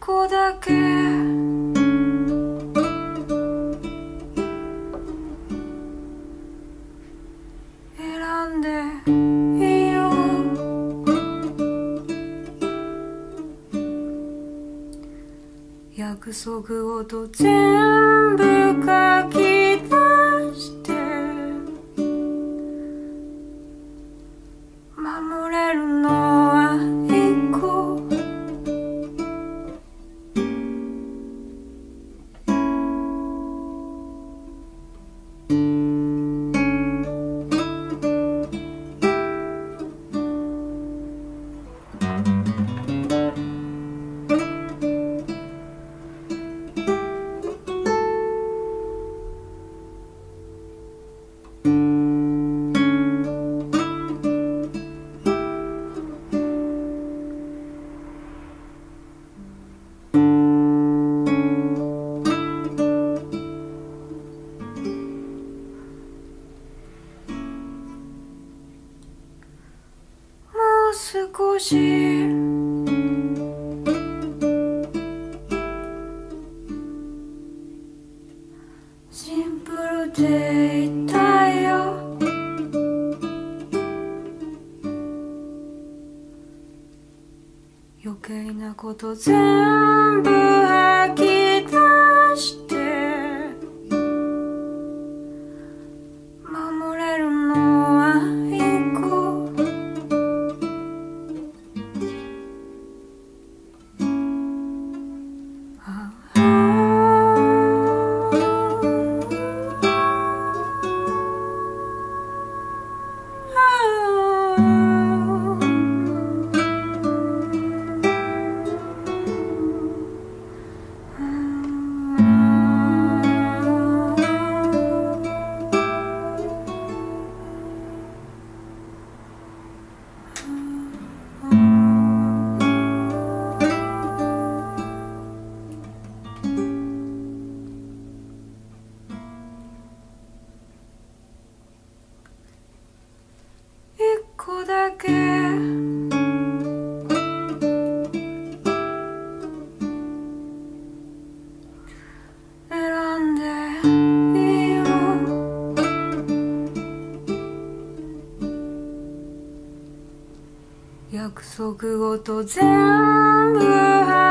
こだけ選んでいいよ約束事全部書き出して。守れるの 少し。シンプルでいたいよ。余計なこと全部一個だけ。選んでいいよ約束ごと全部吐き